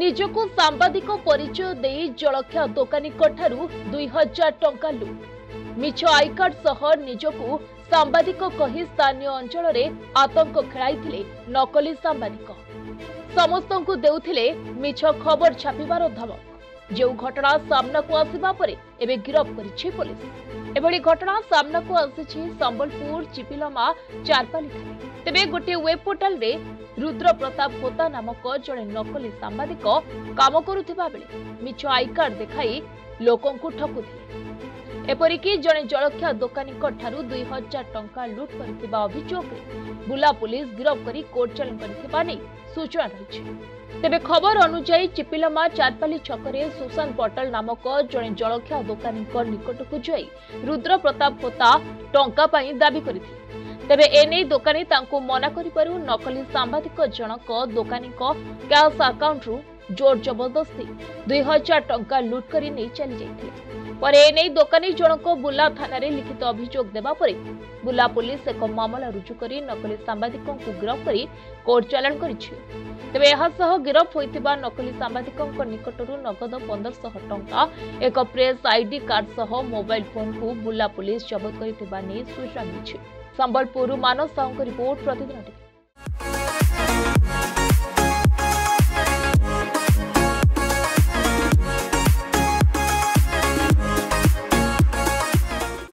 ନିଜକୁ ସାମ୍ବାଦିକ ପରିଚୟ ଦେଇ ଜଳଖିଆ ଦୋକାନୀଙ୍କଠାରୁ ଦୁଇ ହଜାର ଟଙ୍କା ଲୁଟ୍ ମିଛ ଆଇକାର୍ଡ ସହ ନିଜକୁ ସାମ୍ବାଦିକ କହି ସ୍ଥାନୀୟ ଅଞ୍ଚଳରେ ଆତଙ୍କ ଖେଳାଇଥିଲେ ନକଲି ସାମ୍ବାଦିକ ସମସ୍ତଙ୍କୁ ଦେଉଥିଲେ ମିଛ ଖବର ଛାପିବାର ଧମକ ଯେଉଁ ଘଟଣା ସାମ୍ନାକୁ ଆସିବା ପରେ ଏବେ ଗିରଫ କରିଛି ପୋଲିସ ଏଭଳି ଘଟଣା ସାମ୍ନାକୁ ଆସିଛି ସମ୍ବଲପୁର ଚିପିଲମା ଚାରପାଲିଠାରେ ତେବେ ଗୋଟିଏ ୱେବ୍ ପୋର୍ଟାଲରେ ରୁଦ୍ର ପ୍ରତାପ ପୋତା ନାମକ ଜଣେ ନକଲି ସାମ୍ବାଦିକ କାମ କରୁଥିବା ବେଳେ ମିଛ ଆଇ କାର୍ଡ ଦେଖାଇ ଲୋକଙ୍କୁ ଠକୁଥିଲେ ଏପରିକି ଜଣେ ଜଳଖିଆ ଦୋକାନୀଙ୍କଠାରୁ ଦୁଇ ହଜାର ଟଙ୍କା ଲୁଟ୍ କରିଥିବା ଅଭିଯୋଗରେ ବୁଲା ପୁଲିସ୍ ଗିରଫ କରି କୋର୍ଟ ଚାଲାଣ କରିଥିବା ନେଇ ସୂଚନା ରହିଛି ତେବେ ଖବର ଅନୁଯାୟୀ ଚିପିଲମା ଚାରପାଲି ଛକରେ ସୁଶାନ୍ତ ପଟେଲ ନାମକ ଜଣେ ଜଳଖିଆ ଦୋକାନୀଙ୍କ ନିକଟକୁ ଯାଇ ରୁଦ୍ର ପ୍ରତାପ ହୋତା ଟଙ୍କା ପାଇଁ ଦାବି କରିଥିଲେ ତେବେ ଏନେଇ ଦୋକାନୀ ତାଙ୍କୁ ମନା କରିବାରୁ ନକଲି ସାମ୍ବାଦିକ ଜଣକ ଦୋକାନୀଙ୍କ କ୍ୟାସ୍ ଆକାଉଣ୍ଟରୁ জোর জবরদস্তি দুই হাজার টঙ্কা লুট করে নিয়ে চালি যাই পরে এনে দোকানী জনক বুলা থানায় লিখিত অভিযোগ দেওয়া পরে বুলা পুলিশ এক মামলা রুজু করে নকলি সাংবাদিক গিরফ করে কোর্ট চালাণ করেছে তবে এসহ গিরফ হয়ে নকলি সাংবাদিক নিকটর নগদ পনেরশহ টঙ্কা এক প্রেস আইডি কার্ড সহ মোবাইল ফোন কু বুলা পুলিশ জবত করে সূচনা মিছে সম্বলপুর ମାନସ ସାହୁଙ୍କ ରିପୋର୍ଟ ପ୍ରତିଦିନ ଟିଭି